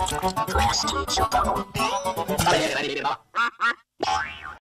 Last to go.